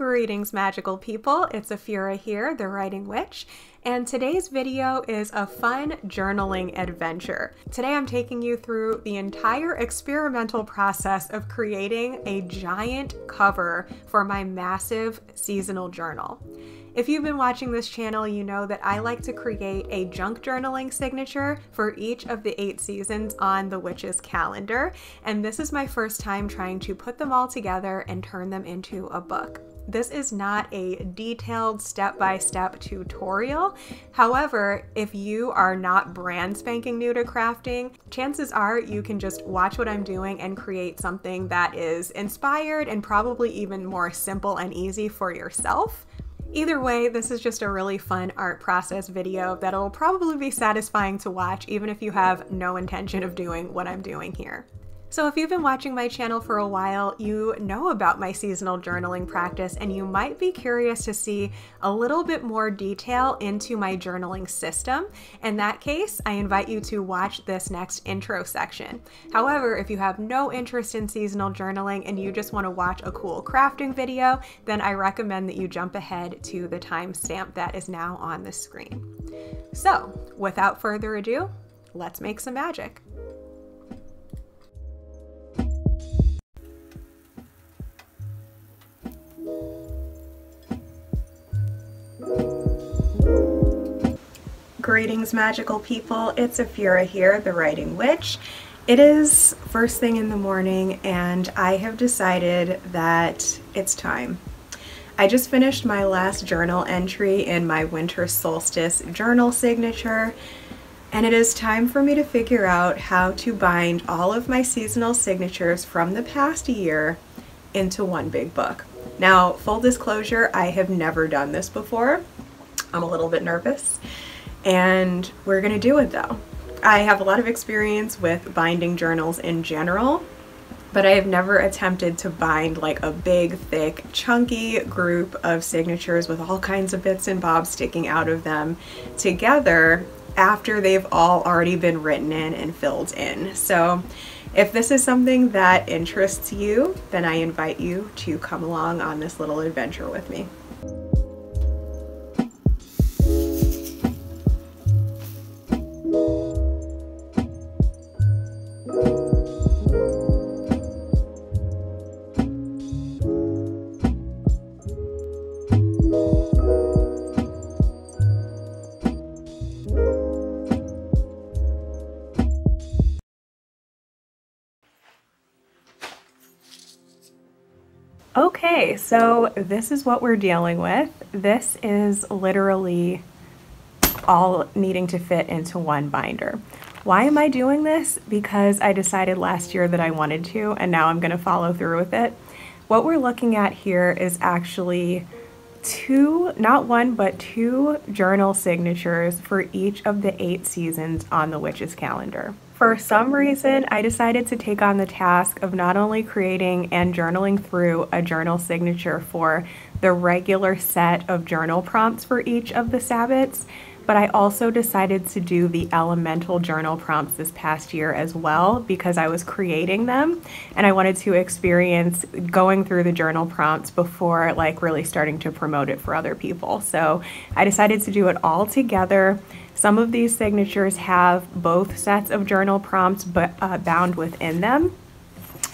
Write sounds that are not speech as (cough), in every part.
Greetings, magical people. It's Afura here, the Writing Witch, and today's video is a fun journaling adventure. Today I'm taking you through the entire experimental process of creating a giant cover for my massive seasonal journal. If you've been watching this channel, you know that I like to create a junk journaling signature for each of the eight seasons on the Witch's calendar, and this is my first time trying to put them all together and turn them into a book. This is not a detailed step by step tutorial. However, if you are not brand spanking new to crafting, chances are you can just watch what I'm doing and create something that is inspired and probably even more simple and easy for yourself. Either way, this is just a really fun art process video that'll probably be satisfying to watch even if you have no intention of doing what I'm doing here. So if you've been watching my channel for a while, you know about my seasonal journaling practice and you might be curious to see a little bit more detail into my journaling system. In that case, I invite you to watch this next intro section. However, if you have no interest in seasonal journaling and you just want to watch a cool crafting video, then I recommend that you jump ahead to the timestamp that is now on the screen. So without further ado, let's make some magic. Greetings, magical people. It's Afura here, the Writing Witch. It is first thing in the morning, and I have decided that it's time. I just finished my last journal entry in my winter solstice journal signature, and it is time for me to figure out how to bind all of my seasonal signatures from the past year into one big book. Now, full disclosure, I have never done this before. I'm a little bit nervous and we're gonna do it though. I have a lot of experience with binding journals in general, but I have never attempted to bind like a big, thick, chunky group of signatures with all kinds of bits and bobs sticking out of them together after they've all already been written in and filled in. So if this is something that interests you, then I invite you to come along on this little adventure with me. Okay, so this is what we're dealing with. This is literally all needing to fit into one binder. Why am I doing this? Because I decided last year that I wanted to, and now I'm going to follow through with it. What we're looking at here is actually two, not one, but two journal signatures for each of the eight seasons on the Witch's calendar. For some reason, I decided to take on the task of not only creating and journaling through a journal signature for the regular set of journal prompts for each of the Sabbats, but I also decided to do the elemental journal prompts this past year as well because I was creating them and I wanted to experience going through the journal prompts before like really starting to promote it for other people. So I decided to do it all together. Some of these signatures have both sets of journal prompts but uh, bound within them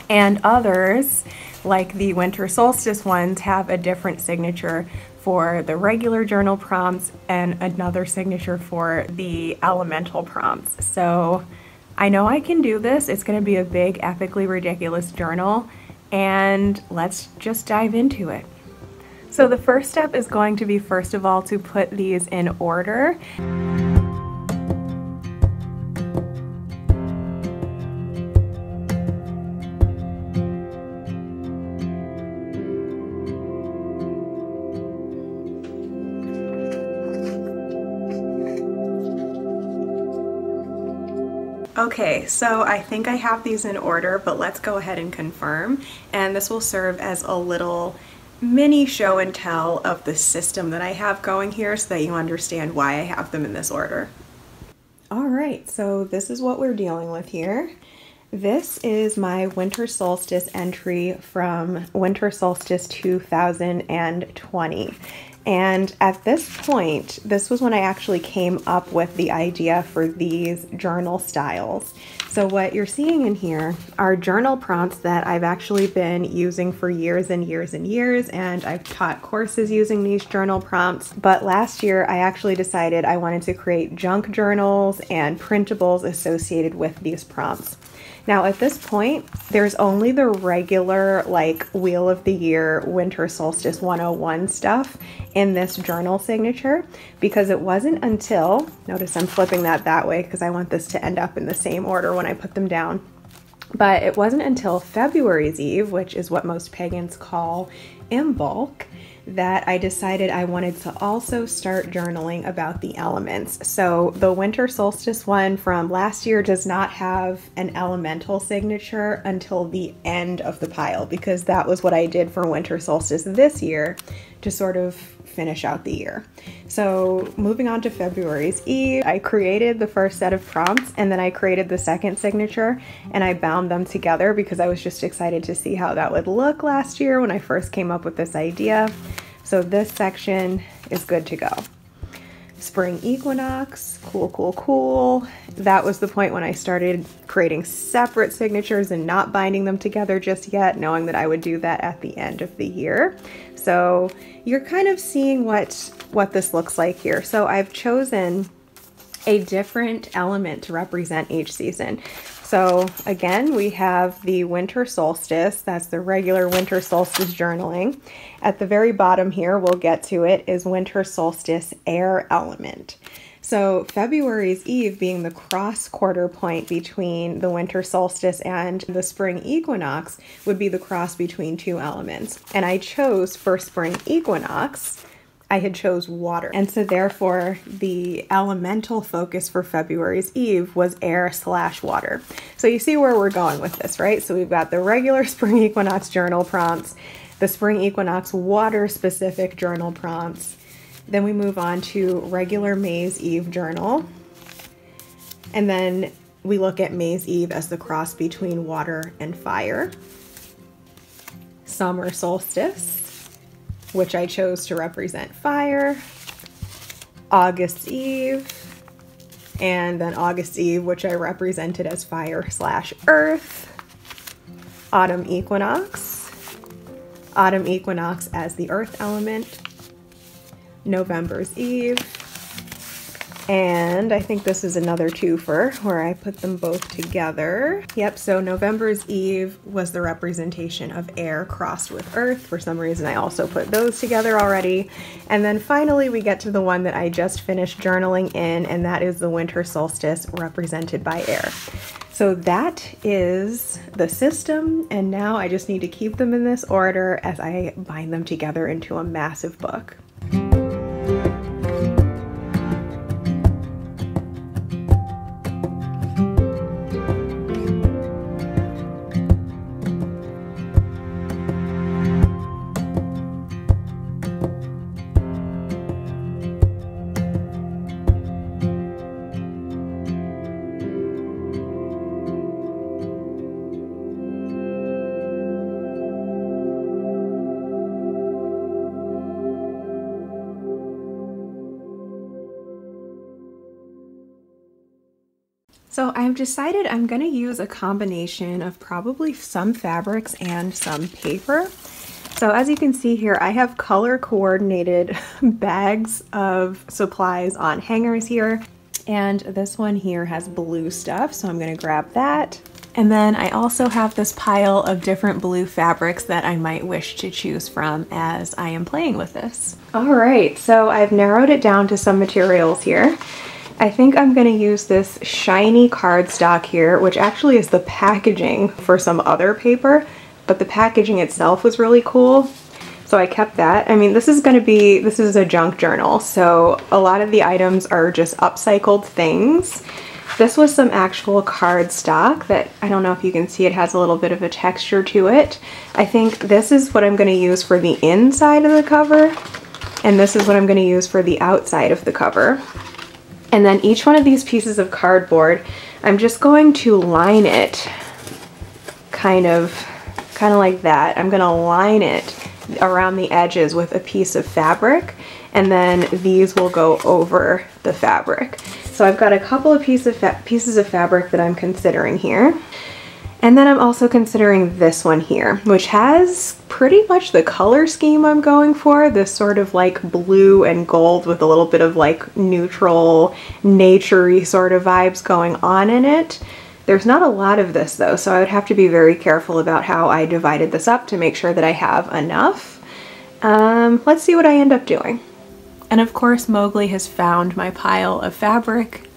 and others like the winter solstice ones have a different signature for the regular journal prompts and another signature for the elemental prompts. So I know I can do this. It's going to be a big, epically ridiculous journal, and let's just dive into it. So the first step is going to be, first of all, to put these in order. Okay, so I think I have these in order, but let's go ahead and confirm. And this will serve as a little mini show and tell of the system that I have going here so that you understand why I have them in this order. All right, so this is what we're dealing with here. This is my winter solstice entry from winter solstice 2020. And at this point, this was when I actually came up with the idea for these journal styles. So what you're seeing in here are journal prompts that I've actually been using for years and years and years, and I've taught courses using these journal prompts. But last year, I actually decided I wanted to create junk journals and printables associated with these prompts. Now at this point, there's only the regular like Wheel of the Year Winter Solstice 101 stuff in this journal signature because it wasn't until, notice I'm flipping that that way because I want this to end up in the same order when I put them down. But it wasn't until February's Eve, which is what most pagans call Imbolc, that I decided I wanted to also start journaling about the elements. So the winter solstice one from last year does not have an elemental signature until the end of the pile because that was what I did for winter solstice this year to sort of finish out the year. So moving on to February's Eve, I created the first set of prompts and then I created the second signature and I bound them together because I was just excited to see how that would look last year when I first came up with this idea. So this section is good to go. Spring equinox, cool, cool, cool. That was the point when I started creating separate signatures and not binding them together just yet, knowing that I would do that at the end of the year. So you're kind of seeing what, what this looks like here. So I've chosen a different element to represent each season. So again, we have the winter solstice. That's the regular winter solstice journaling. At the very bottom here, we'll get to it, is winter solstice air element. So February's Eve being the cross quarter point between the winter solstice and the spring equinox would be the cross between two elements. And I chose for spring equinox, I had chose water. And so therefore the elemental focus for February's Eve was air slash water. So you see where we're going with this, right? So we've got the regular (laughs) spring equinox journal prompts, the spring equinox water specific journal prompts, then we move on to regular May's Eve journal. And then we look at May's Eve as the cross between water and fire. Summer solstice, which I chose to represent fire. August Eve, and then August Eve, which I represented as fire slash earth. Autumn equinox, autumn equinox as the earth element, November's Eve. And I think this is another twofer where I put them both together. Yep, so November's Eve was the representation of air crossed with earth. For some reason, I also put those together already. And then finally, we get to the one that I just finished journaling in, and that is the winter solstice represented by air. So that is the system, and now I just need to keep them in this order as I bind them together into a massive book. So I've decided I'm going to use a combination of probably some fabrics and some paper. So as you can see here, I have color coordinated (laughs) bags of supplies on hangers here. And this one here has blue stuff, so I'm gonna grab that. And then I also have this pile of different blue fabrics that I might wish to choose from as I am playing with this. All right, so I've narrowed it down to some materials here. I think I'm going to use this shiny cardstock here, which actually is the packaging for some other paper, but the packaging itself was really cool. So I kept that. I mean, this is going to be, this is a junk journal, so a lot of the items are just upcycled things. This was some actual cardstock that I don't know if you can see, it has a little bit of a texture to it. I think this is what I'm going to use for the inside of the cover, and this is what I'm going to use for the outside of the cover. And then each one of these pieces of cardboard, I'm just going to line it kind of, kind of like that. I'm gonna line it around the edges with a piece of fabric and then these will go over the fabric. So I've got a couple of piece of pieces of fabric that I'm considering here. And then I'm also considering this one here, which has pretty much the color scheme I'm going for, this sort of like blue and gold with a little bit of like neutral, naturey sort of vibes going on in it. There's not a lot of this though, so I would have to be very careful about how I divided this up to make sure that I have enough. Um, let's see what I end up doing. And of course Mowgli has found my pile of fabric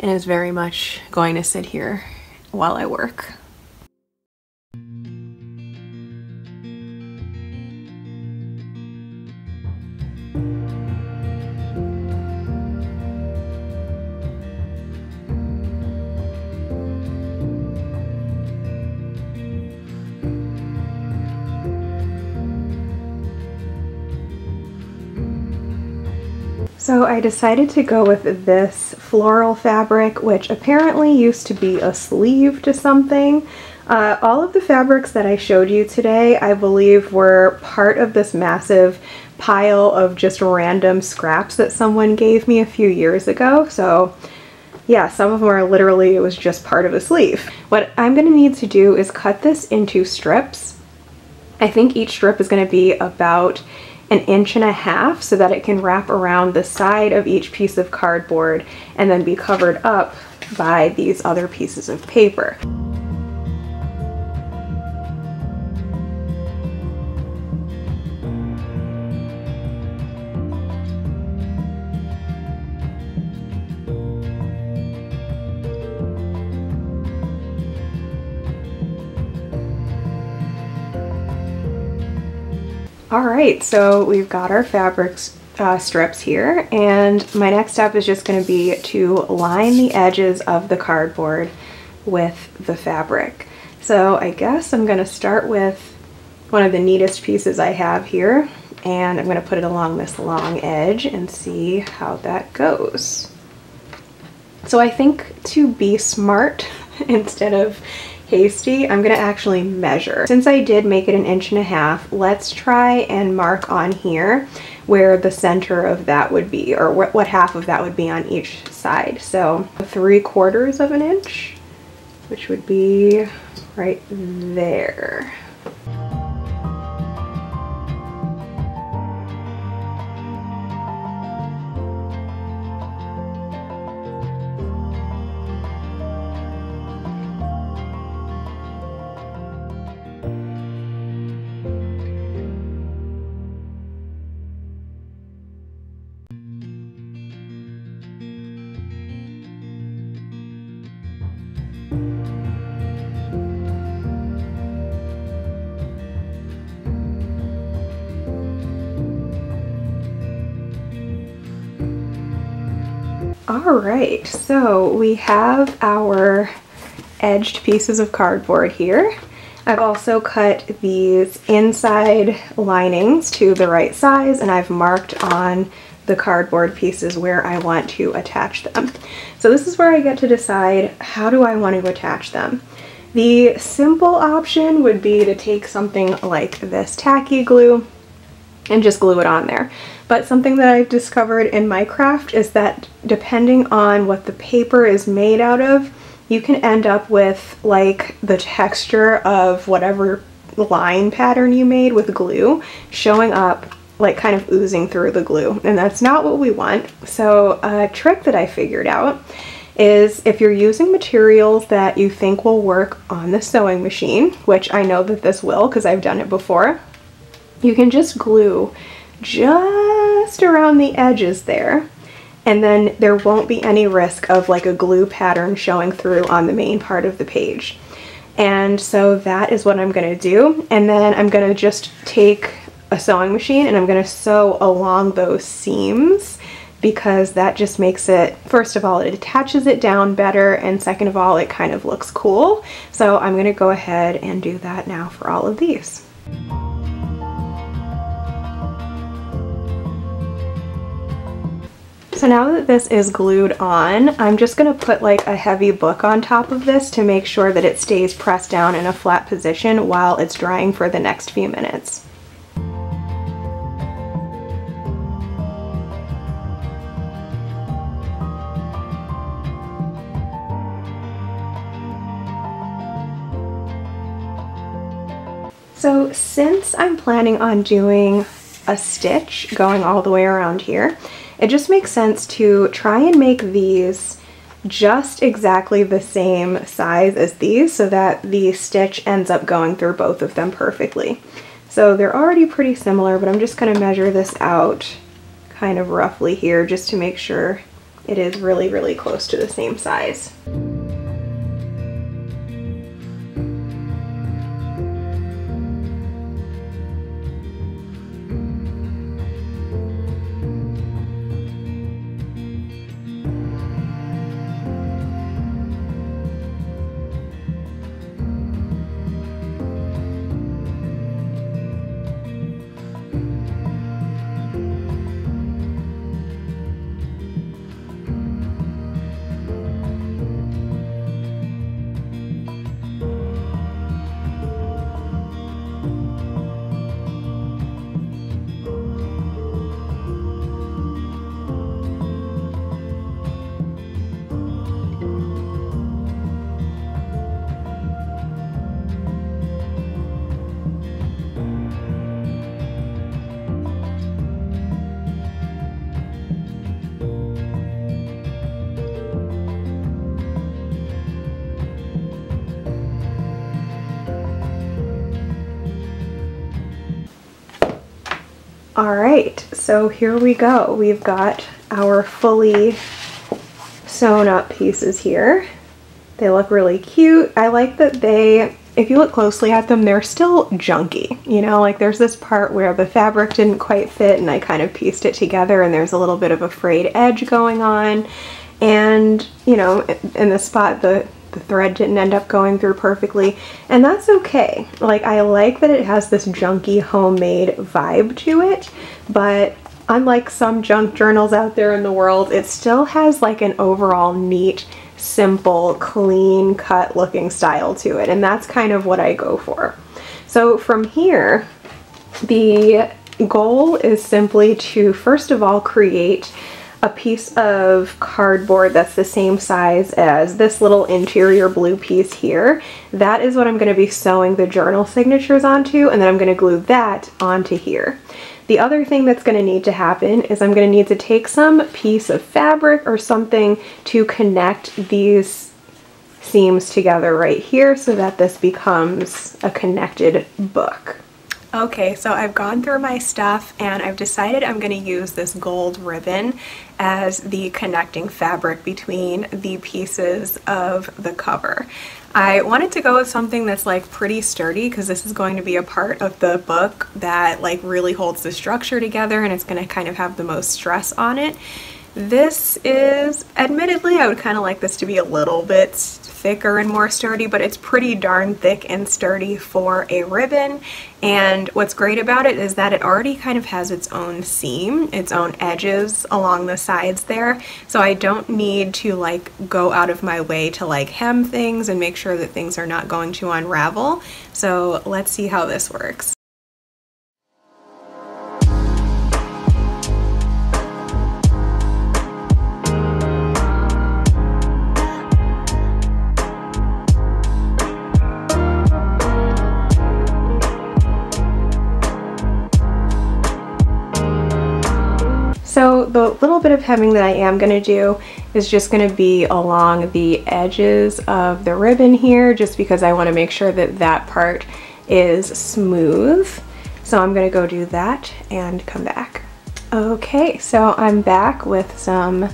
and is very much going to sit here while I work. So I decided to go with this floral fabric, which apparently used to be a sleeve to something. Uh, all of the fabrics that I showed you today, I believe were part of this massive pile of just random scraps that someone gave me a few years ago. So yeah, some of them are literally, it was just part of a sleeve. What I'm gonna need to do is cut this into strips. I think each strip is gonna be about an inch and a half so that it can wrap around the side of each piece of cardboard and then be covered up by these other pieces of paper. All right, so we've got our fabrics uh, strips here and my next step is just going to be to line the edges of the cardboard with the fabric. So I guess I'm going to start with one of the neatest pieces I have here and I'm going to put it along this long edge and see how that goes. So I think to be smart (laughs) instead of hasty, I'm gonna actually measure. Since I did make it an inch and a half, let's try and mark on here where the center of that would be or what half of that would be on each side. So three quarters of an inch, which would be right there. Right, so we have our edged pieces of cardboard here. I've also cut these inside linings to the right size and I've marked on the cardboard pieces where I want to attach them. So this is where I get to decide how do I want to attach them. The simple option would be to take something like this tacky glue and just glue it on there. But something that I've discovered in my craft is that depending on what the paper is made out of, you can end up with like the texture of whatever line pattern you made with glue showing up like kind of oozing through the glue and that's not what we want. So a trick that I figured out is if you're using materials that you think will work on the sewing machine, which I know that this will because I've done it before, you can just glue just around the edges there and then there won't be any risk of like a glue pattern showing through on the main part of the page. And so that is what I'm gonna do. And then I'm gonna just take a sewing machine and I'm gonna sew along those seams because that just makes it, first of all, it attaches it down better and second of all, it kind of looks cool. So I'm gonna go ahead and do that now for all of these. So now that this is glued on, I'm just gonna put like a heavy book on top of this to make sure that it stays pressed down in a flat position while it's drying for the next few minutes. So since I'm planning on doing a stitch going all the way around here, it just makes sense to try and make these just exactly the same size as these so that the stitch ends up going through both of them perfectly. So they're already pretty similar, but I'm just gonna measure this out kind of roughly here just to make sure it is really, really close to the same size. All right, so here we go. We've got our fully sewn up pieces here. They look really cute. I like that they, if you look closely at them, they're still junky. You know, like there's this part where the fabric didn't quite fit and I kind of pieced it together and there's a little bit of a frayed edge going on. And, you know, in the spot the the thread didn't end up going through perfectly and that's okay. Like I like that it has this junky homemade vibe to it but unlike some junk journals out there in the world it still has like an overall neat simple clean cut looking style to it and that's kind of what I go for. So from here the goal is simply to first of all create a piece of cardboard that's the same size as this little interior blue piece here. That is what I'm going to be sewing the journal signatures onto and then I'm going to glue that onto here. The other thing that's going to need to happen is I'm going to need to take some piece of fabric or something to connect these seams together right here so that this becomes a connected book. Okay, so I've gone through my stuff and I've decided I'm going to use this gold ribbon as the connecting fabric between the pieces of the cover. I wanted to go with something that's like pretty sturdy because this is going to be a part of the book that like really holds the structure together and it's going to kind of have the most stress on it. This is, admittedly, I would kind of like this to be a little bit thicker and more sturdy, but it's pretty darn thick and sturdy for a ribbon. And what's great about it is that it already kind of has its own seam, its own edges along the sides there. So I don't need to like go out of my way to like hem things and make sure that things are not going to unravel. So let's see how this works. So the little bit of hemming that I am going to do is just going to be along the edges of the ribbon here just because I want to make sure that that part is smooth. So I'm going to go do that and come back. Okay, so I'm back with some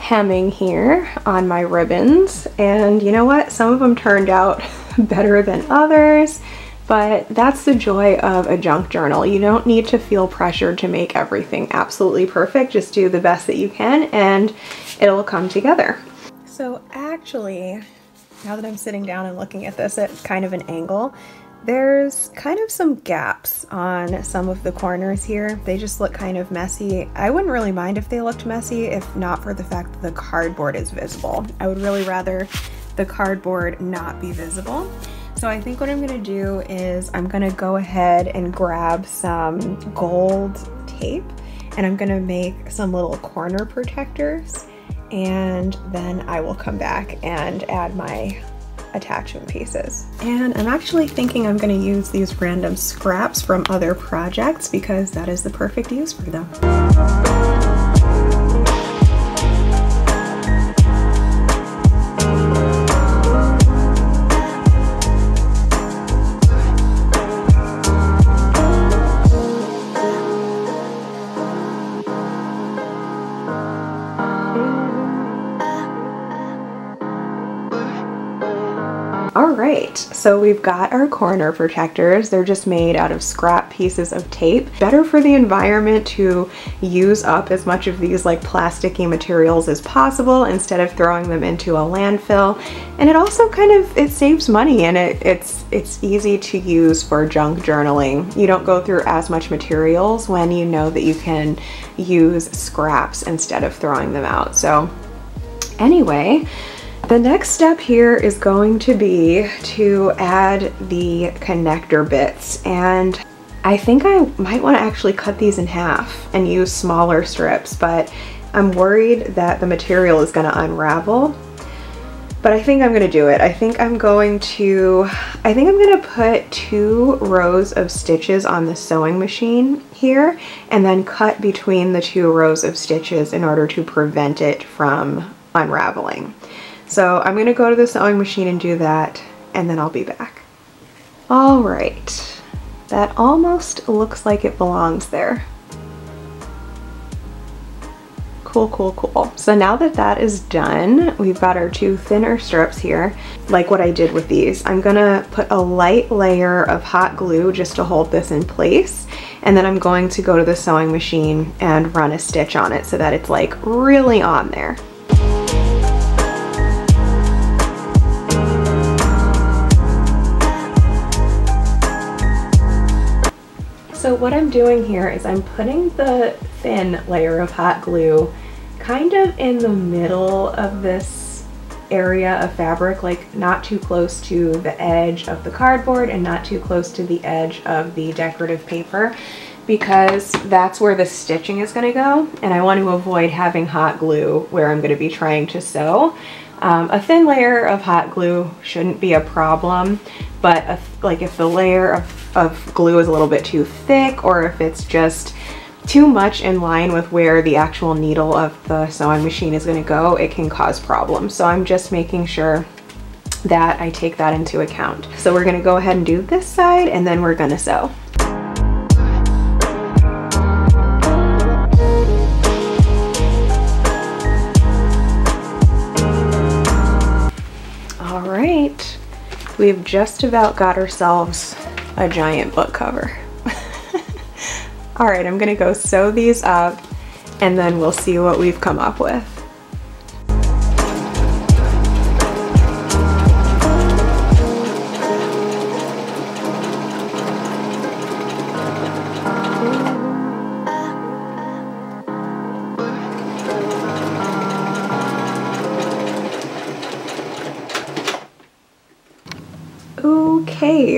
hemming here on my ribbons and you know what some of them turned out (laughs) better than others but that's the joy of a junk journal. You don't need to feel pressured to make everything absolutely perfect. Just do the best that you can and it'll come together. So actually, now that I'm sitting down and looking at this at kind of an angle, There's kind of some gaps on some of the corners here. They just look kind of messy. I wouldn't really mind if they looked messy if not for the fact that the cardboard is visible. I would really rather the cardboard not be visible. So I think what I'm gonna do is I'm gonna go ahead and grab some gold tape and I'm gonna make some little corner protectors and then I will come back and add my attachment pieces. And I'm actually thinking I'm to use these random scraps from other projects because that is the perfect use for them. So we've got our corner protectors. They're just made out of scrap pieces of tape. Better for the environment to use up as much of these like plasticky materials as possible instead of throwing them into a landfill. And it also kind of, it saves money and it, it's, it's easy to use for junk journaling. You don't go through as much materials when you know that you can use scraps instead of throwing them out. So anyway, the next step here is going to be to add the connector bits and I think I might want to actually cut these in half and use smaller strips, but I'm worried that the material is going to unravel. But I think I'm going to do it. I think I'm going to, I think I'm going to put two rows of stitches on the sewing machine here and then cut between the two rows of stitches in order to prevent it from unraveling. So I'm gonna go to the sewing machine and do that and then I'll be back. All right, that almost looks like it belongs there. Cool, cool, cool. So now that that is done, we've got our two thinner strips here, like what I did with these. I'm gonna put a light layer of hot glue just to hold this in place. And then I'm going to go to the sewing machine and run a stitch on it so that it's like really on there. So what I'm doing here is I'm putting the thin layer of hot glue kind of in the middle of this area of fabric, like not too close to the edge of the cardboard and not too close to the edge of the decorative paper because that's where the stitching is going to go and I want to avoid having hot glue where I'm going to be trying to sew. Um, a thin layer of hot glue shouldn't be a problem, but a, like if the layer of, of glue is a little bit too thick or if it's just too much in line with where the actual needle of the sewing machine is going to go, it can cause problems. So I'm just making sure that I take that into account. So we're going to go ahead and do this side and then we're going to sew. We've just about got ourselves a giant book cover. (laughs) All right, I'm gonna go sew these up and then we'll see what we've come up with.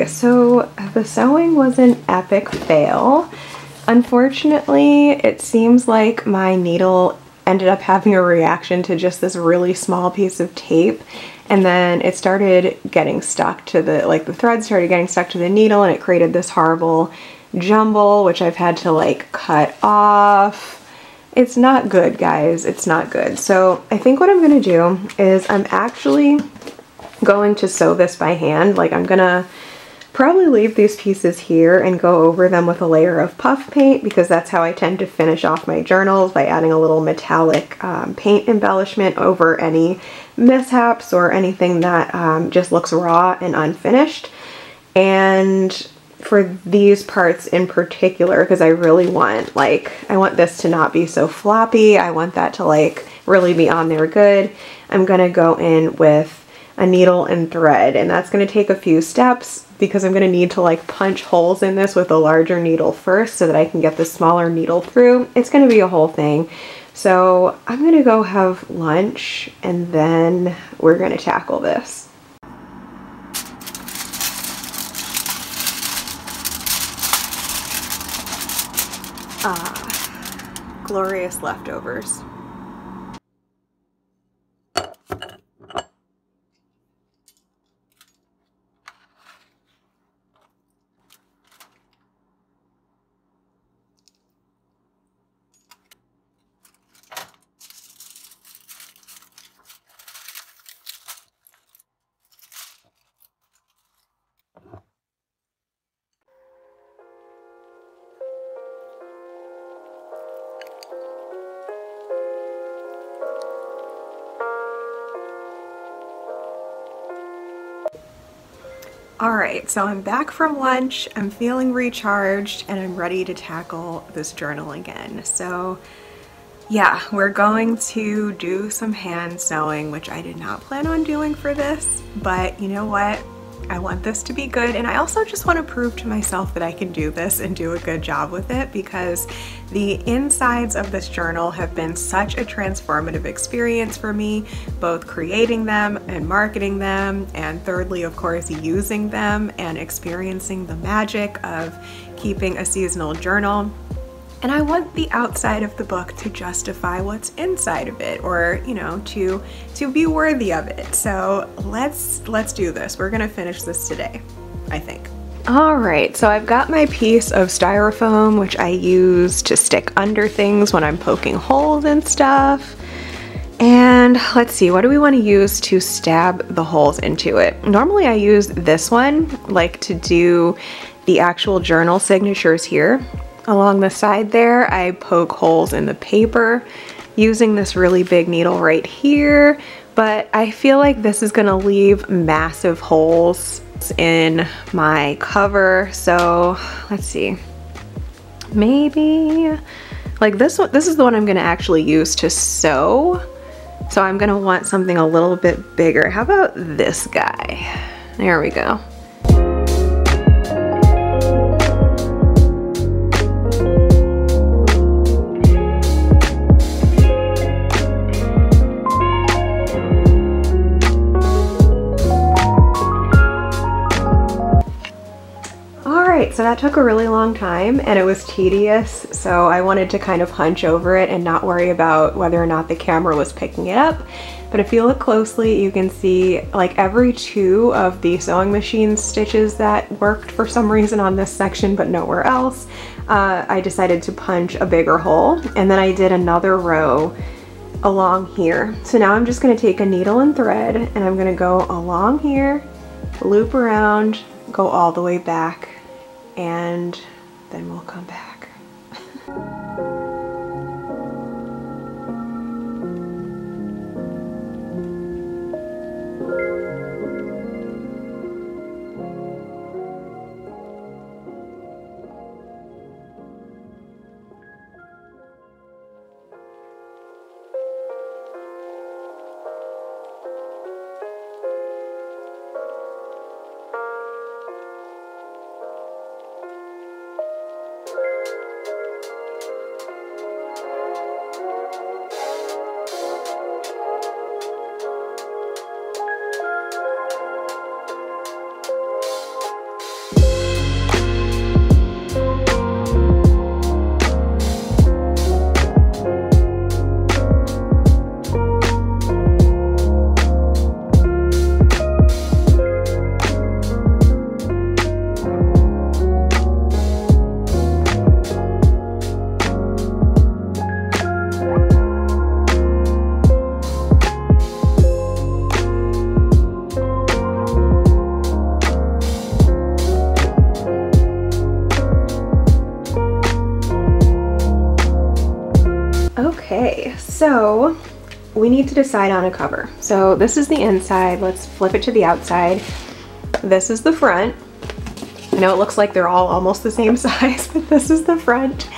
So the sewing was an epic fail. Unfortunately, it seems like my needle ended up having a reaction to just this really small piece of tape and then it started getting stuck to the like the thread started getting stuck to the needle and it created this horrible jumble which I've had to like cut off. It's not good guys, it's not good. So I think what I'm gonna do is I'm actually going to sew this by hand. Like I'm gonna probably leave these pieces here and go over them with a layer of puff paint because that's how I tend to finish off my journals by adding a little metallic um, paint embellishment over any mishaps or anything that um, just looks raw and unfinished. And for these parts in particular, because I really want like, I want this to not be so floppy. I want that to like really be on there good. I'm gonna go in with a needle and thread and that's going to take a few steps because I'm going to need to like punch holes in this with a larger needle first so that I can get the smaller needle through. It's going to be a whole thing. So I'm going to go have lunch and then we're going to tackle this. Ah, glorious leftovers. All right, so I'm back from lunch, I'm feeling recharged, and I'm ready to tackle this journal again. So yeah, we're going to do some hand sewing, which I did not plan on doing for this, but you know what? I want this to be good and I also just want to prove to myself that I can do this and do a good job with it because the insides of this journal have been such a transformative experience for me, both creating them and marketing them and thirdly of course using them and experiencing the magic of keeping a seasonal journal and I want the outside of the book to justify what's inside of it or, you know, to to be worthy of it. So, let's let's do this. We're going to finish this today, I think. All right, so I've got my piece of styrofoam, which I use to stick under things when I'm poking holes and stuff. And let's see, what do we want to use to stab the holes into it? Normally I use this one, like to do the actual journal signatures here, Along the side there, I poke holes in the paper using this really big needle right here, but I feel like this is gonna leave massive holes in my cover. So let's see, maybe like this one, this is the one I'm gonna actually use to sew. So I'm gonna want something a little bit bigger. How about this guy? There we go. So that took a really long time and it was tedious, so I wanted to kind of hunch over it and not worry about whether or not the camera was picking it up. But if you look closely, you can see like every two of the sewing machine stitches that worked for some reason on this section but nowhere else, uh, I decided to punch a bigger hole. And then I did another row along here. So now I'm just gonna take a needle and thread and I'm gonna go along here, loop around, go all the way back and then we'll come back. (laughs) decide on a cover. So this is the inside. Let's flip it to the outside. This is the front. I know it looks like they're all almost the same (laughs) size, but this is the front.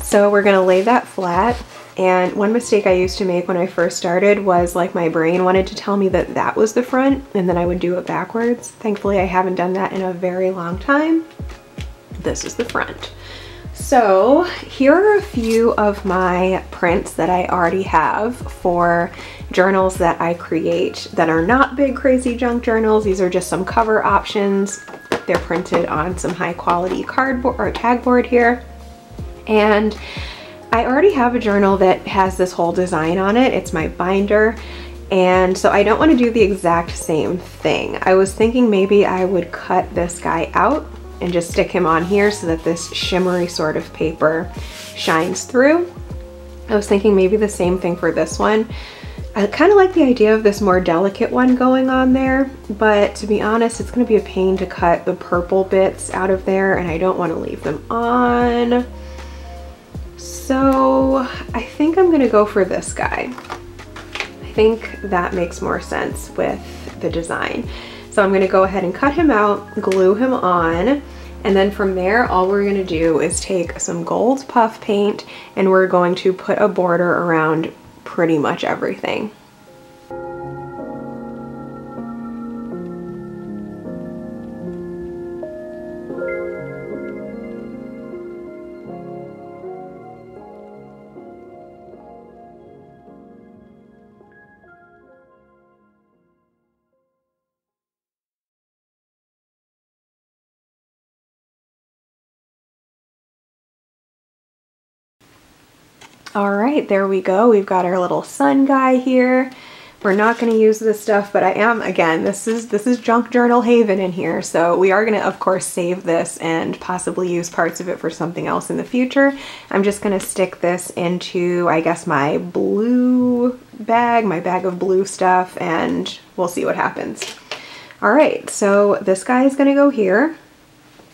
So we're gonna lay that flat And one mistake I used to make when I first started was like my brain wanted to tell me that that was the front and then I would do it backwards. Thankfully, I haven't done that in a very long time. This is the front. So here are a few of my prints that I already have for journals that I create that are not big crazy junk journals. These are just some cover options. They're printed on some high quality cardboard or tag board here. And I already have a journal that has this whole design on it. It's my binder. And so I don't want to do the exact same thing. I was thinking maybe I would cut this guy out and just stick him on here so that this shimmery sort of paper shines through. I was thinking maybe the same thing for this one. I kind of like the idea of this more delicate one going on there, but to be honest, it's going to be a pain to cut the purple bits out of there and I don't want to leave them on. So I think I'm going to go for this guy. I think that makes more sense with the design. So I'm gonna go ahead and cut him out, glue him on, and then from there, all we're gonna do is take some gold puff paint and we're going to put a border around pretty much everything. All right, there we go. We've got our little sun guy here. We're not going to use this stuff, but I am, again, this is this is junk journal haven in here. So we are going to, of course, save this and possibly use parts of it for something else in the future. I'm just going to stick this into, I guess, my blue bag, my bag of blue stuff, and we'll see what happens. All right, so this guy is going to go here.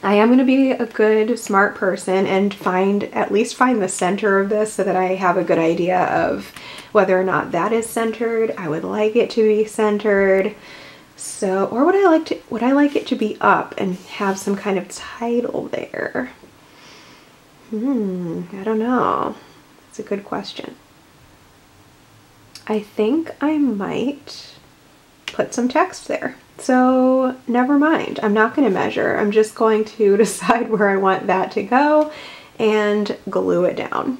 I am going to be a good smart person and find at least find the center of this so that I have a good idea of whether or not that is centered. I would like it to be centered. So, or would I like to would I like it to be up and have some kind of title there? Hmm, I don't know. It's a good question. I think I might put some text there. So never mind, I'm not going to measure. I'm just going to (laughs) decide where I want that to go and glue it down.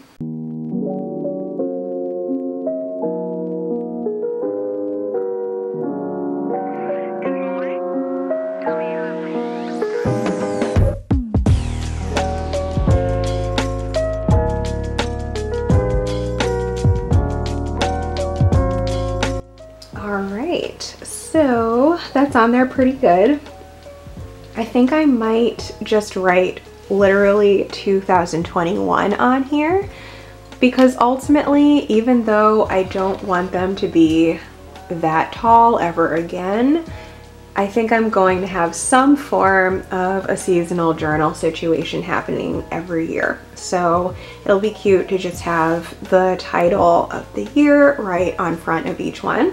That's on there pretty good. I think I might just write literally 2021 on here because ultimately, even though I don't want them to be that tall ever again, I think I'm going to have some form of a seasonal journal situation happening every year. So it'll be cute to just have the title of the year right on front of each one.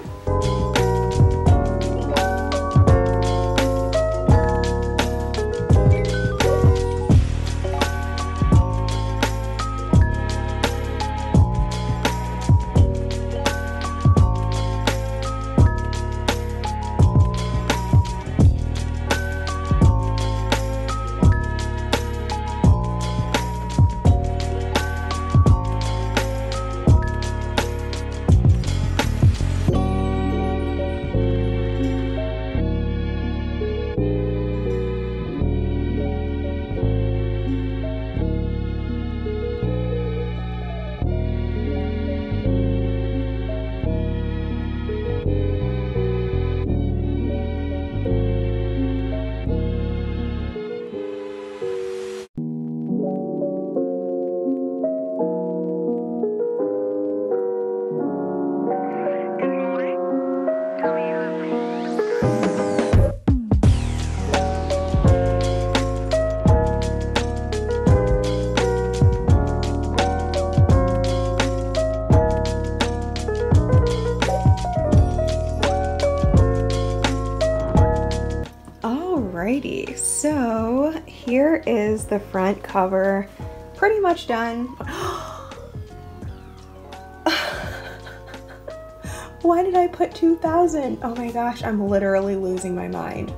Is the front cover pretty much done. (gasps) Why did I put 2000? Oh my gosh, I'm literally losing my mind.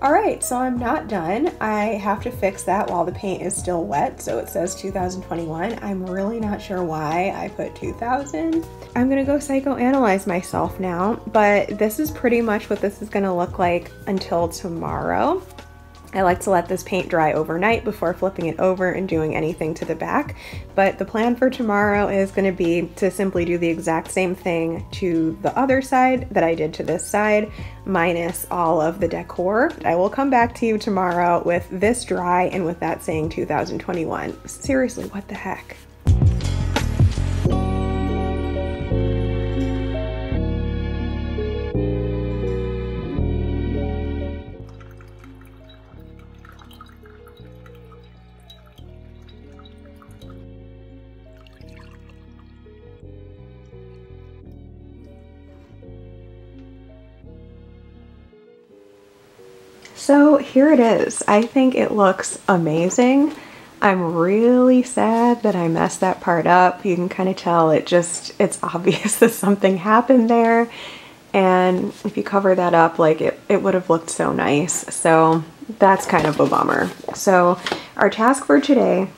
All right, so I'm not done. I have to fix that while the paint is still wet, so it says 2021. I'm really not sure why I put 2000. I'm gonna go psychoanalyze myself now, but this is pretty much what this is gonna look like until tomorrow. I like to let this paint dry overnight before flipping it over and doing anything to the back. But the plan for tomorrow is going to be to simply do the exact same thing to the other side that I did to this side, minus all of the decor. I will come back to you tomorrow with this dry and with that saying 2021. Seriously, what the heck? Here it is. I think it looks amazing. I'm really sad that I messed that part up. You can kind of tell it just, it's (laughs) obvious that something happened there. And if you cover that up, like it, it would have looked so nice. So that's kind of a bummer. So our task for today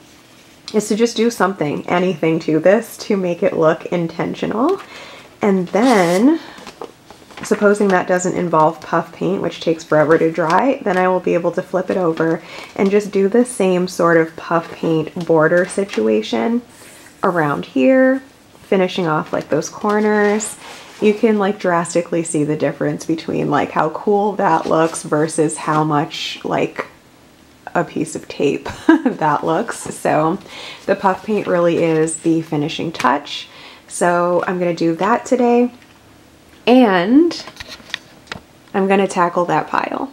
is to just do something, anything to this to make it look intentional. And then Supposing that doesn't involve puff paint, which takes forever to dry, then I will be able to flip it over and just do the same sort of puff paint border situation around here, finishing off like those corners. You can like drastically see the difference between like how cool that looks versus how much like a piece of tape (laughs) that looks. So the puff paint really is the finishing touch. So I'm gonna do that today. And I'm going to tackle that pile.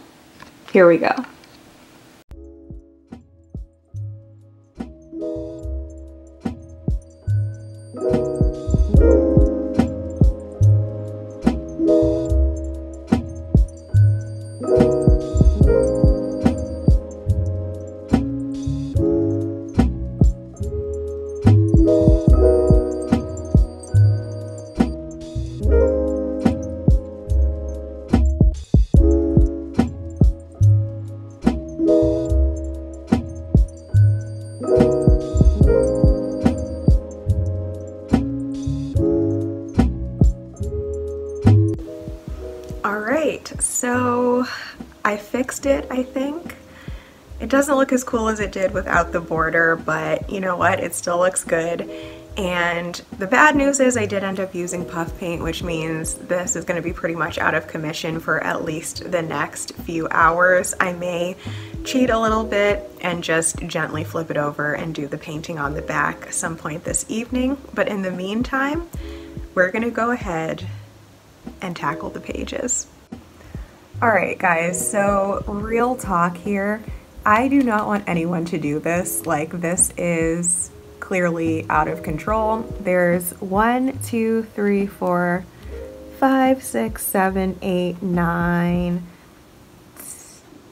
Here we go. I fixed it, I think. It doesn't look as cool as it did without the border, but you know what? It still looks good. And the bad news is I did end up using puff paint, which means this is gonna be pretty much out of commission for at least the next few hours. I may cheat a little bit and just gently flip it over and do the painting on the back some point this evening. But in the meantime, we're gonna go ahead and tackle the pages. All right, guys, so real talk here. I do not want anyone to do this. Like, this is clearly out of control. There's one, two, three, four, five, six, seven, eight, nine,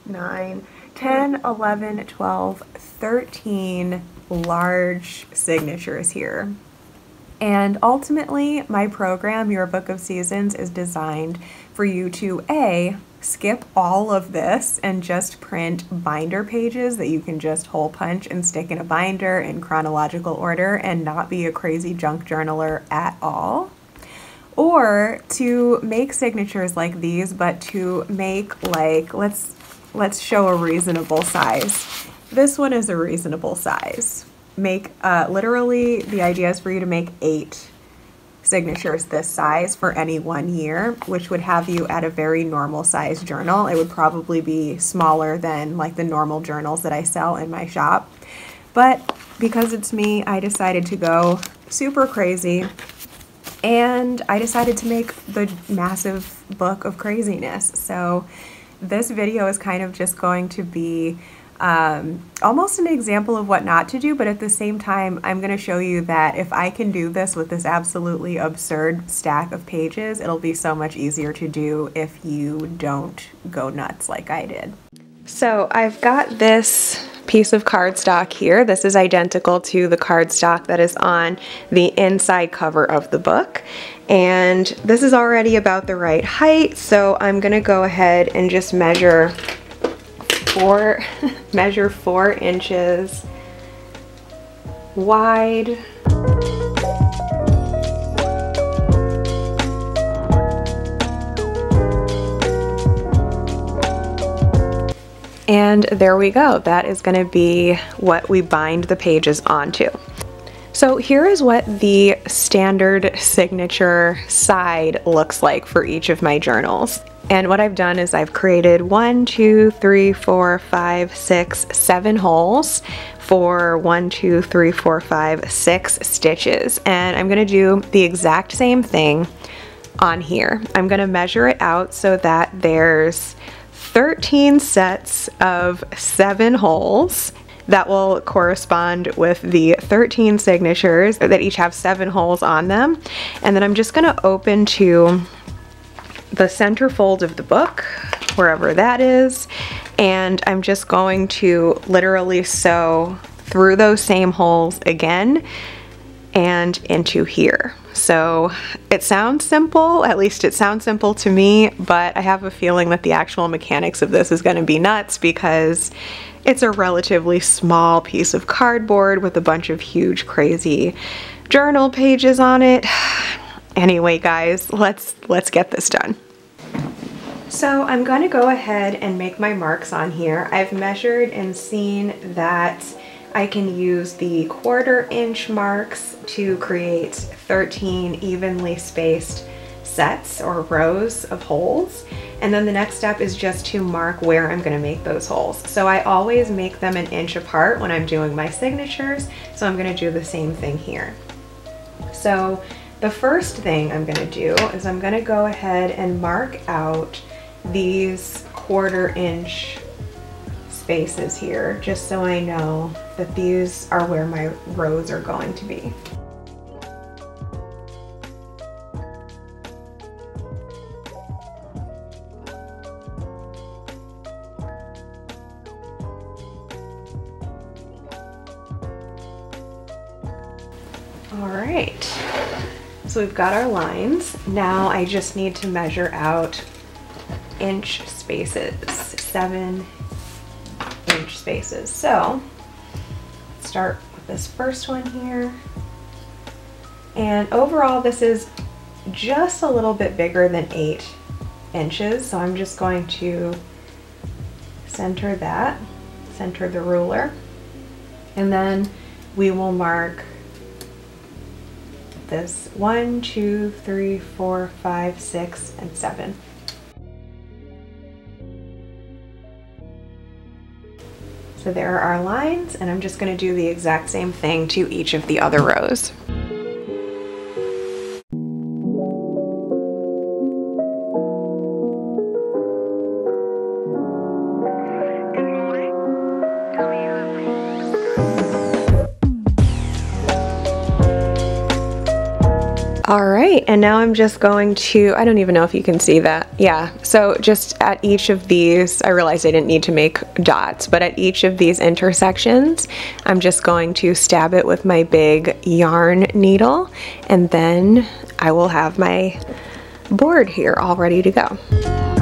nine, 10, 11, 12, 13 large signatures here. And ultimately, my program, Your Book of Seasons, is designed for you to A, skip all of this and just print binder pages that you can just hole punch and stick in a binder in chronological order and not be a crazy junk journaler at all. Or to make signatures like these, but to make like, let's, let's show a reasonable size. This one is a reasonable size. Make, uh, literally, the idea is for you to make eight signatures this size for any one year, which would have you at a very normal size journal. It would probably be smaller than like the normal journals that I sell in my shop. But because it's me, I decided to go super crazy and I decided to make the massive book of craziness. So this video is kind of just going to be um, almost an example of what not to do, but at the same time, I'm going to show you that if I can do this with this absolutely absurd stack of pages, it'll be so much easier to do if you don't go nuts like I did. So I've got this piece of cardstock here. This is identical to the cardstock that is on the inside cover of the book. And this is already about the right height, so I'm gonna go ahead and just measure four, (laughs) measure four inches wide. And there we go. That is gonna be what we bind the pages onto. So here is what the standard signature side looks like for each of my journals. And what I've done is I've created one, two, three, four, five, six, seven holes for one, two, three, four, five, six stitches. And I'm gonna do the exact same thing on here. I'm gonna measure it out so that there's 13 sets of seven holes that will correspond with the 13 signatures that each have seven holes on them. And then I'm just gonna open to the center fold of the book, wherever that is, and I'm just going to literally sew through those same holes again and into here. So it sounds simple, at least it sounds simple to me, but I have a feeling that the actual mechanics of this is gonna be nuts because it's a relatively small piece of cardboard with a bunch of huge crazy journal pages on it. (sighs) Anyway, guys, let's let's get this done. So I'm going to go ahead and make my marks on here. I've measured and seen that I can use the quarter inch marks to create 13 evenly spaced sets or rows of holes. And then the next step is just to mark where I'm gonna make those holes. So I always make them an inch apart when I'm doing my signatures. So I'm gonna do the same thing here. So the first thing I'm gonna do is I'm gonna go ahead and mark out these quarter inch spaces here, just so I know that these are where my rows are going to be. All right, so we've got our lines. Now I just need to measure out inch spaces, seven inch spaces. So start with this first one here. And overall this is just a little bit bigger than eight inches. So I'm just going to center that, center the ruler. And then we will mark this one, two, three, four, five, six, and seven. So there are our lines and I'm just gonna do the exact same thing to each of the other rows. Right, and now I'm just going to, I don't even know if you can see that. Yeah, so just at each of these, I realized I didn't need to make dots, but at each of these intersections, I'm just going to stab it with my big yarn needle, and then I will have my board here all ready to go.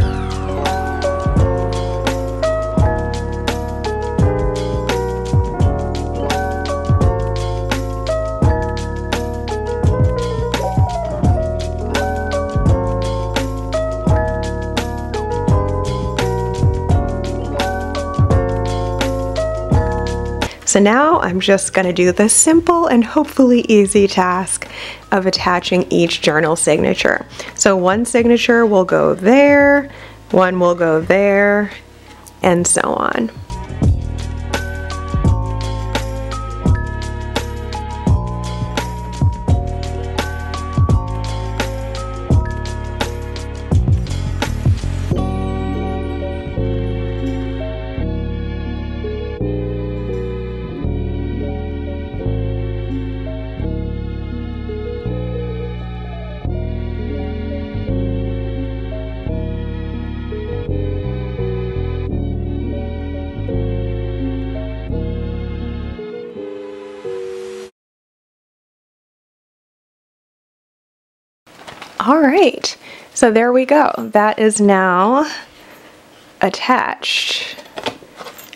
So now I'm just gonna do the simple and hopefully easy task of attaching each journal signature. So one signature will go there, one will go there, and so on. Right, so there we go. That is now attached.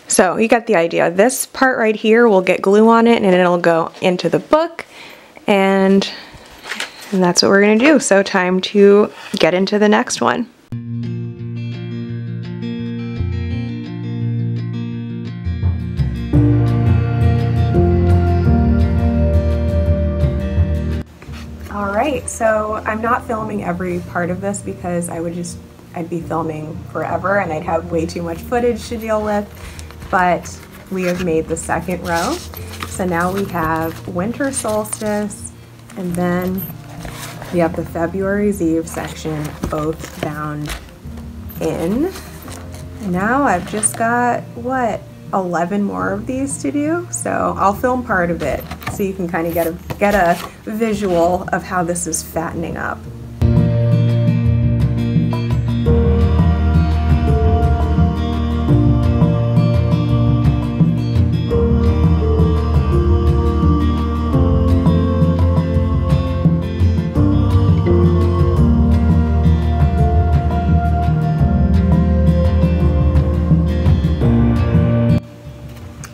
So you got the idea. This part right here will get glue on it and it'll go into the book and, and that's what we're gonna do. So time to get into the next one. Right, so I'm not filming every part of this because I would just, I'd be filming forever and I'd have way too much footage to deal with, but we have made the second row. So now we have winter solstice and then we have the February's Eve section both bound in. Now I've just got, what, 11 more of these to do, so I'll film part of it so you can kind of get a, get a visual of how this is fattening up.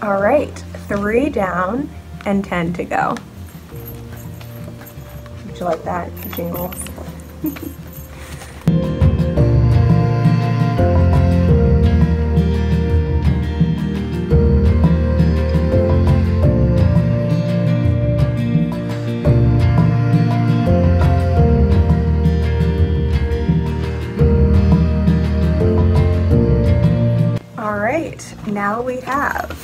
All right, three down and 10 to go. Would you like that, jingles? All right, now we have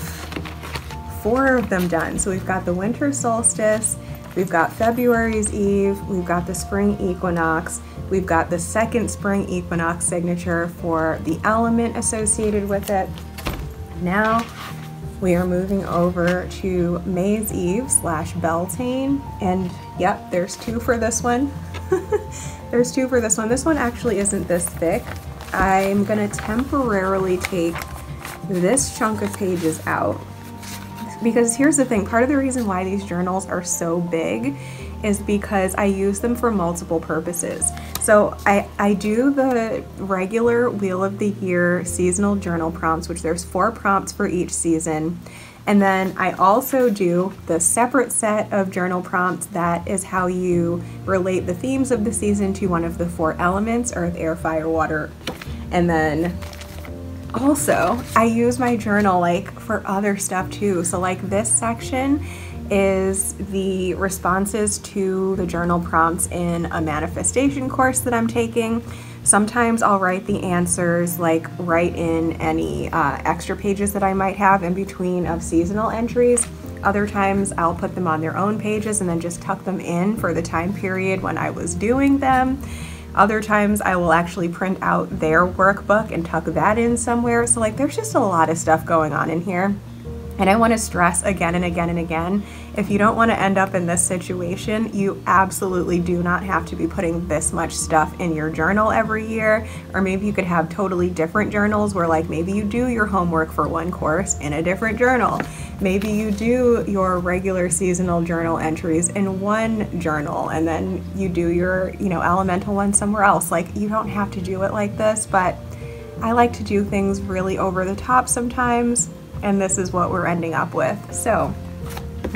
four of them done. So we've got the winter solstice, we've got February's Eve, we've got the spring equinox, we've got the second spring equinox signature for the element associated with it. Now we are moving over to May's Eve slash Beltane, and yep, there's two for this one. (laughs) there's two for this one. This one actually isn't this thick. I'm gonna temporarily take this chunk of pages out because here's the thing, part of the reason why these journals are so big is because I use them for multiple purposes. So I, I do the regular Wheel of the Year seasonal journal prompts, which there's four prompts for each season. And then I also do the separate set of journal prompts that is how you relate the themes of the season to one of the four elements, earth, air, fire, water. And then also, I use my journal like for other stuff too. So like this section is the responses to the journal prompts in a manifestation course that I'm taking. Sometimes I'll write the answers, like write in any uh, extra pages that I might have in between of seasonal entries. Other times I'll put them on their own pages and then just tuck them in for the time period when I was doing them. Other times I will actually print out their workbook and tuck that in somewhere. So like there's just a lot of stuff going on in here. And I want to stress again and again and again, if you don't want to end up in this situation, you absolutely do not have to be putting this much stuff in your journal every year. Or maybe you could have totally different journals where like maybe you do your homework for one course in a different journal. Maybe you do your regular seasonal journal entries in one journal and then you do your, you know, elemental one somewhere else. Like you don't have to do it like this, but I like to do things really over the top sometimes and this is what we're ending up with. So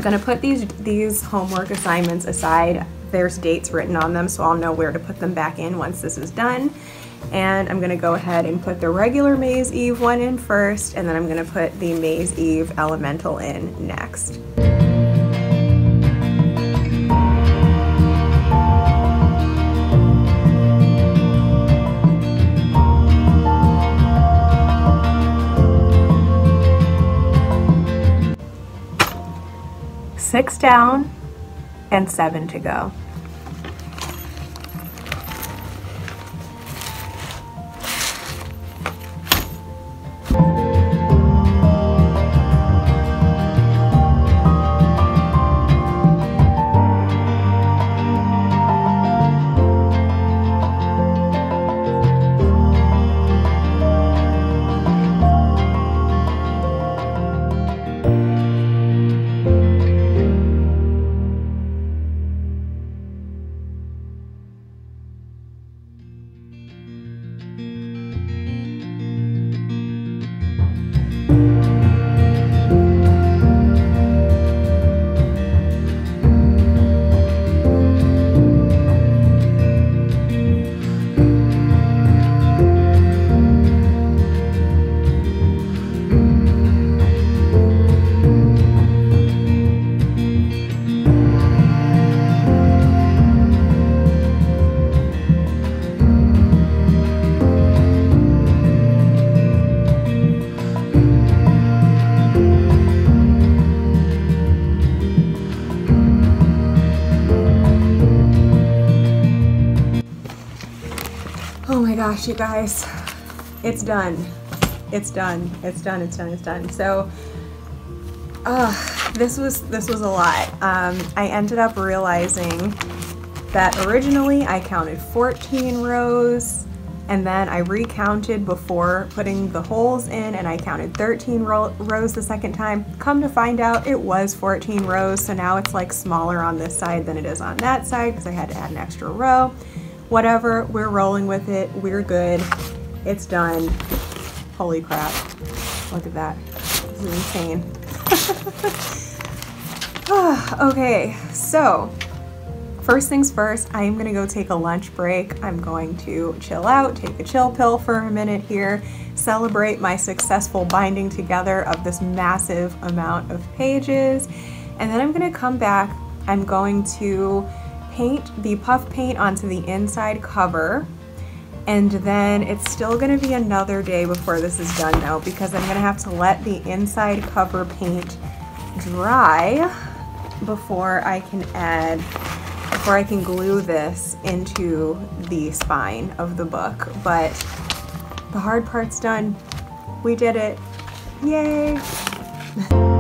gonna put these, these homework assignments aside. There's dates written on them so I'll know where to put them back in once this is done. And I'm gonna go ahead and put the regular May's Eve one in first and then I'm gonna put the May's Eve Elemental in next. Six down and seven to go. Gosh, you guys, it's done. It's done. It's done. It's done. It's done. So, uh, this was this was a lot. Um, I ended up realizing that originally I counted 14 rows and then I recounted before putting the holes in and I counted 13 ro rows the second time. Come to find out it was 14 rows so now it's like smaller on this side than it is on that side because I had to add an extra row. Whatever, we're rolling with it, we're good, it's done. Holy crap, look at that, this is insane. (laughs) okay, so First things first, I am gonna go take a lunch break. I'm going to chill out, take a chill pill for a minute here, celebrate my successful binding together of this massive amount of pages, and then I'm gonna come back. I'm going to paint the puff paint onto the inside cover, and then it's still gonna be another day before this is done though, because I'm gonna have to let the inside cover paint dry before I can add before I can glue this into the spine of the book, but the hard part's done. We did it. Yay! (laughs)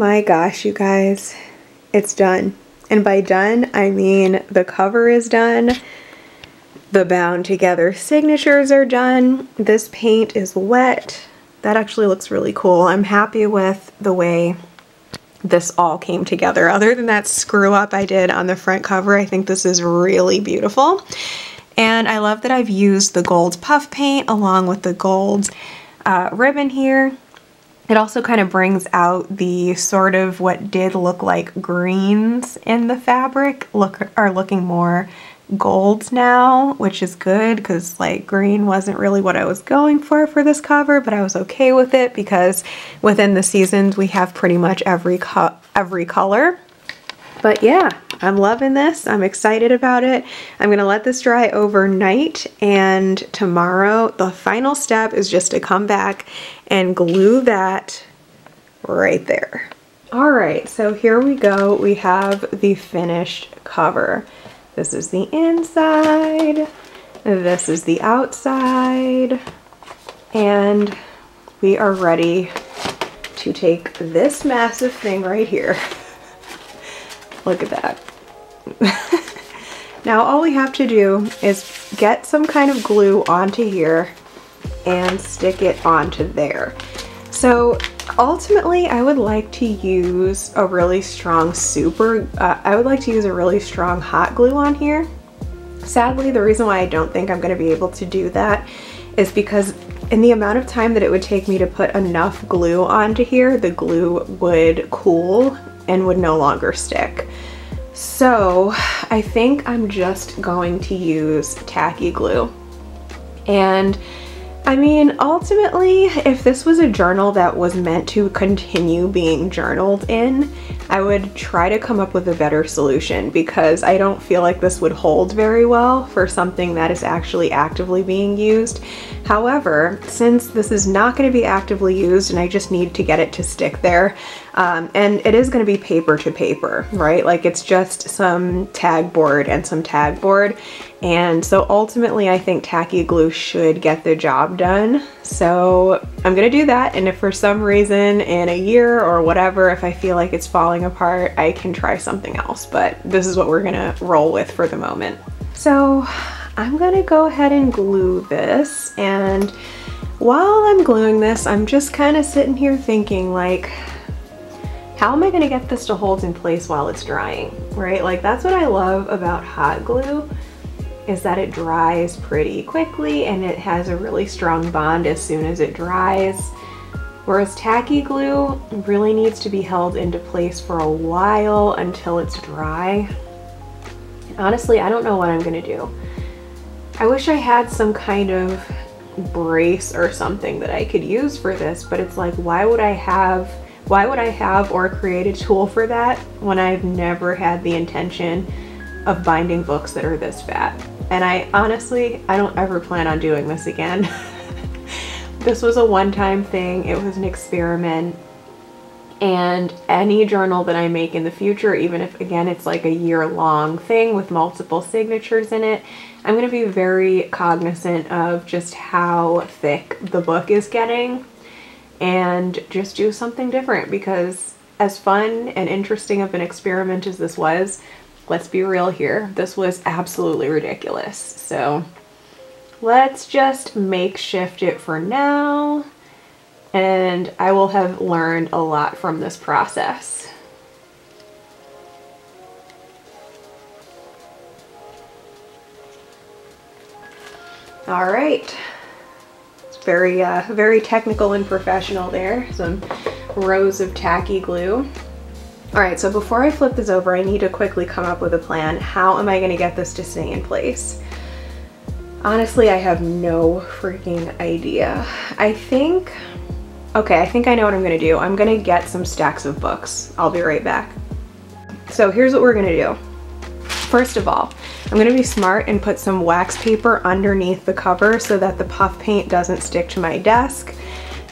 my gosh, you guys, it's done. And by done, I mean the cover is done, the bound together signatures are done, this paint is wet. That actually looks really cool. I'm happy with the way this all came together. Other than that screw up I did on the front cover, I think this is really beautiful. And I love that I've used the gold puff paint along with the gold uh, ribbon here. It also kind of brings out the sort of what did look like greens in the fabric look are looking more golds now, which is good because like green wasn't really what I was going for for this cover, but I was okay with it because within the seasons we have pretty much every co every color. But yeah, I'm loving this. I'm excited about it. I'm gonna let this dry overnight and tomorrow the final step is just to come back and glue that right there. All right, so here we go. We have the finished cover. This is the inside, this is the outside, and we are ready to take this massive thing right here (laughs) Look at that. (laughs) now all we have to do is get some kind of glue onto here and stick it onto there. So ultimately I would like to use a really strong super, uh, I would like to use a really strong hot glue on here. Sadly, the reason why I don't think I'm gonna be able to do that is because in the amount of time that it would take me to put enough glue onto here, the glue would cool and would no longer stick. So I think I'm just going to use tacky glue. And I mean, ultimately, if this was a journal that was meant to continue being journaled in, I would try to come up with a better solution because I don't feel like this would hold very well for something that is actually actively being used. However, since this is not going to be actively used and I just need to get it to stick there, um, and it is going to be paper to paper, right? Like it's just some tag board and some tag board. And so ultimately I think tacky glue should get the job done. So I'm gonna do that. And if for some reason in a year or whatever, if I feel like it's falling apart, I can try something else. But this is what we're gonna roll with for the moment. So I'm gonna go ahead and glue this. And while I'm gluing this, I'm just kind of sitting here thinking like, how am I gonna get this to hold in place while it's drying, right? Like that's what I love about hot glue is that it dries pretty quickly and it has a really strong bond as soon as it dries. Whereas tacky glue really needs to be held into place for a while until it's dry. Honestly, I don't know what I'm gonna do. I wish I had some kind of brace or something that I could use for this, but it's like, why would I have, why would I have or create a tool for that when I've never had the intention of binding books that are this fat? And I honestly, I don't ever plan on doing this again. (laughs) this was a one-time thing. It was an experiment and any journal that I make in the future, even if again it's like a year long thing with multiple signatures in it, I'm going to be very cognizant of just how thick the book is getting and just do something different because as fun and interesting of an experiment as this was, let's be real here, this was absolutely ridiculous. So let's just makeshift it for now and I will have learned a lot from this process. All right, very, uh, very technical and professional there. Some rows of tacky glue. All right, so before I flip this over, I need to quickly come up with a plan. How am I gonna get this to stay in place? Honestly, I have no freaking idea. I think Okay, I think I know what I'm gonna do. I'm gonna get some stacks of books. I'll be right back. So here's what we're gonna do. First of all, I'm gonna be smart and put some wax paper underneath the cover so that the puff paint doesn't stick to my desk.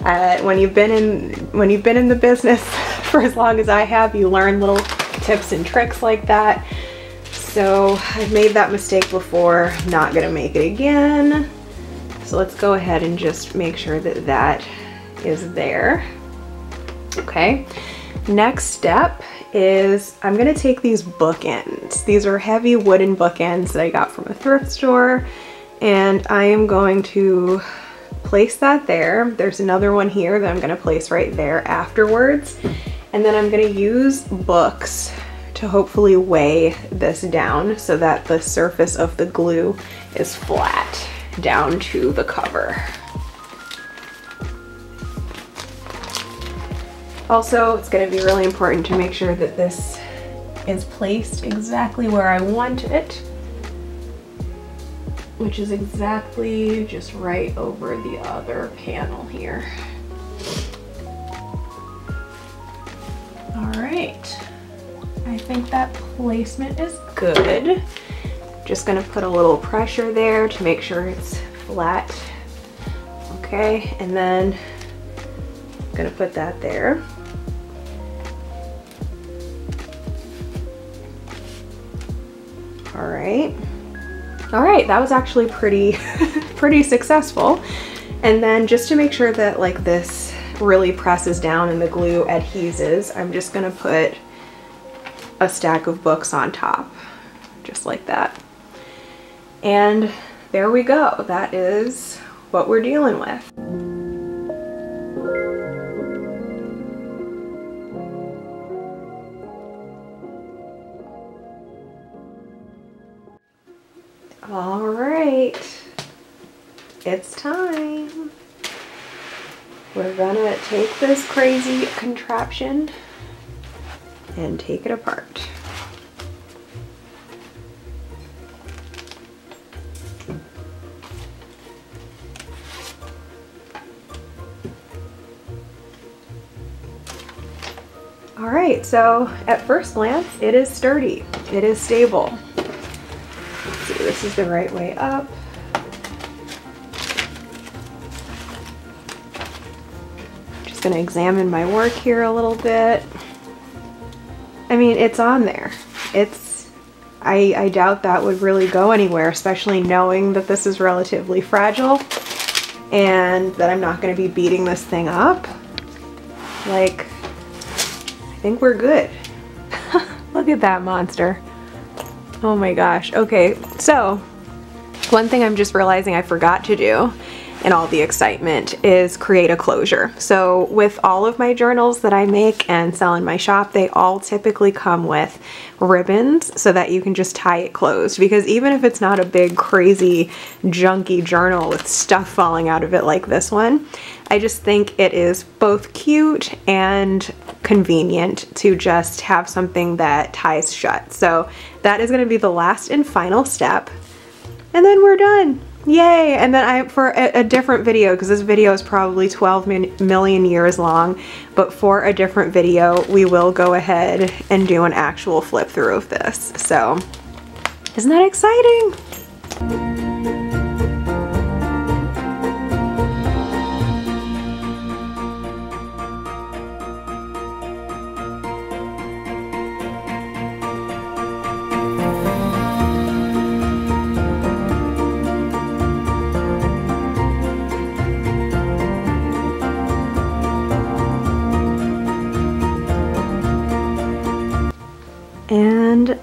Uh, when you've been in when you've been in the business (laughs) for as long as I have, you learn little tips and tricks like that. So I've made that mistake before, not gonna make it again. So let's go ahead and just make sure that that is there. Okay, next step is I'm gonna take these bookends. These are heavy wooden bookends that I got from a thrift store and I am going to place that there. There's another one here that I'm gonna place right there afterwards. And then I'm gonna use books to hopefully weigh this down so that the surface of the glue is flat down to the cover. Also, it's gonna be really important to make sure that this is placed exactly where I want it, which is exactly just right over the other panel here. All right, I think that placement is good. Just gonna put a little pressure there to make sure it's flat. Okay, and then I'm gonna put that there. All right. All right, that was actually pretty, (laughs) pretty successful. And then just to make sure that like this really presses down and the glue adheses, I'm just gonna put a stack of books on top, just like that. And there we go. That is what we're dealing with. All right, it's time. We're gonna take this crazy contraption and take it apart. All right, so at first glance, it is sturdy. It is stable this is the right way up. Just gonna examine my work here a little bit. I mean, it's on there. It's, I, I doubt that would really go anywhere, especially knowing that this is relatively fragile and that I'm not gonna be beating this thing up. Like, I think we're good. (laughs) Look at that monster. Oh my gosh. Okay, so one thing I'm just realizing I forgot to do in all the excitement is create a closure. So with all of my journals that I make and sell in my shop, they all typically come with ribbons so that you can just tie it closed because even if it's not a big crazy junky journal with stuff falling out of it like this one, I just think it is both cute and convenient to just have something that ties shut. So that is going to be the last and final step and then we're done. Yay! And then I, for a, a different video, because this video is probably 12 min million years long, but for a different video, we will go ahead and do an actual flip through of this. So, isn't that exciting?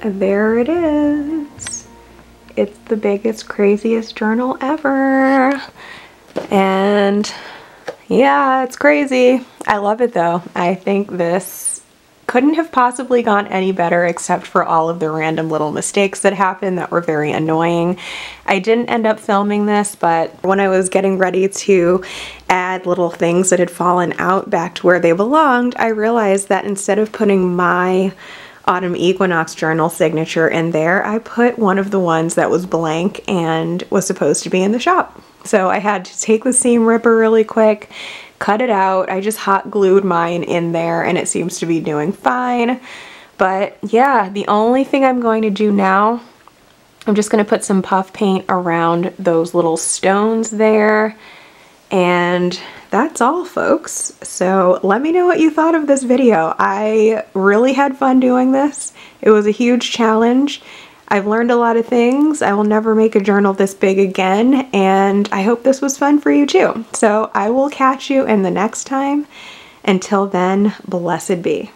There it is. It's the biggest, craziest journal ever. And yeah, it's crazy. I love it though. I think this couldn't have possibly gone any better except for all of the random little mistakes that happened that were very annoying. I didn't end up filming this, but when I was getting ready to add little things that had fallen out back to where they belonged, I realized that instead of putting my autumn equinox journal signature in there, I put one of the ones that was blank and was supposed to be in the shop. So I had to take the seam ripper really quick, cut it out. I just hot glued mine in there and it seems to be doing fine. But yeah, the only thing I'm going to do now, I'm just gonna put some puff paint around those little stones there and that's all folks. So let me know what you thought of this video. I really had fun doing this. It was a huge challenge. I've learned a lot of things. I will never make a journal this big again and I hope this was fun for you too. So I will catch you in the next time. Until then, blessed be.